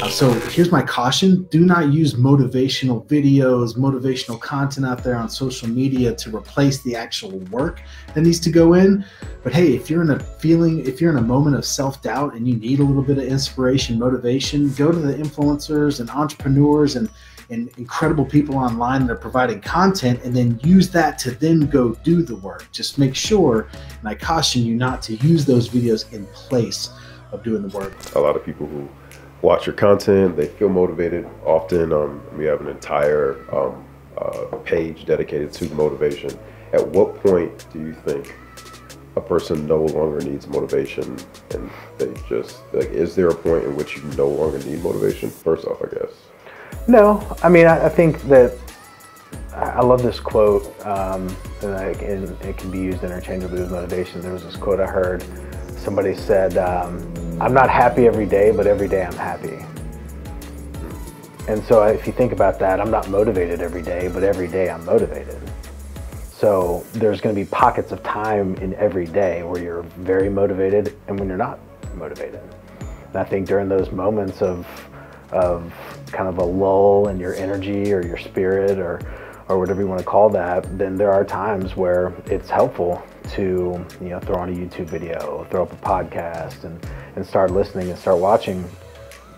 Uh, so here's my caution do not use motivational videos, motivational content out there on social media to replace the actual work that needs to go in. But hey, if you're in a feeling, if you're in a moment of self doubt and you need a little bit of inspiration, motivation, go to the influencers and entrepreneurs and and incredible people online that are providing content and then use that to then go do the work. Just make sure, and I caution you not to use those videos in place of doing the work. A lot of people who watch your content, they feel motivated. Often, um, we have an entire um, uh, page dedicated to motivation. At what point do you think a person no longer needs motivation and they just like is there a point in which you no longer need motivation first off i guess no, I mean, I, I think that I love this quote, um, and, I, and, it can be used interchangeably with motivation. There was this quote I heard. Somebody said, um, "I'm not happy every day, but every day I'm happy." And so, if you think about that, I'm not motivated every day, but every day I'm motivated. So there's going to be pockets of time in every day where you're very motivated and when you're not motivated. And I think during those moments of of kind of a lull in your energy or your spirit or, or whatever you want to call that, then there are times where it's helpful to you know throw on a YouTube video, throw up a podcast, and and start listening and start watching.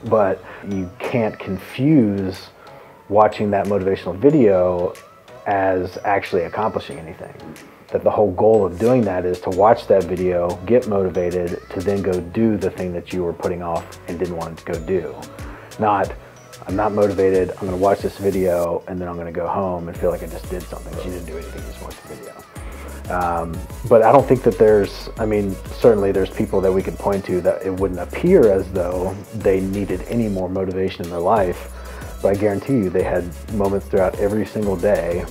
But you can't confuse watching that motivational video as actually accomplishing anything. That the whole goal of doing that is to watch that video, get motivated, to then go do the thing that you were putting off and didn't want to go do. Not, I'm not motivated, I'm gonna watch this video and then I'm gonna go home and feel like I just did something. She didn't do anything, just watched the video. Um, but I don't think that there's, I mean, certainly there's people that we could point to that it wouldn't appear as though they needed any more motivation in their life. But I guarantee you they had moments throughout every single day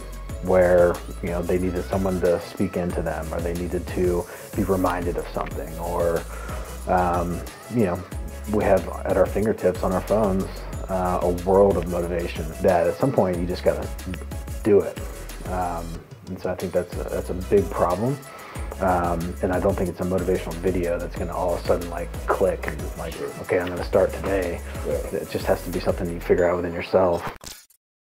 where you know they needed someone to speak into them or they needed to be reminded of something or um, you know we have at our fingertips on our phones uh, a world of motivation that at some point you just got to do it. Um, and so I think that's a, that's a big problem. Um, and I don't think it's a motivational video that's going to all of a sudden like click and like, okay, I'm going to start today. Yeah. It just has to be something you figure out within yourself.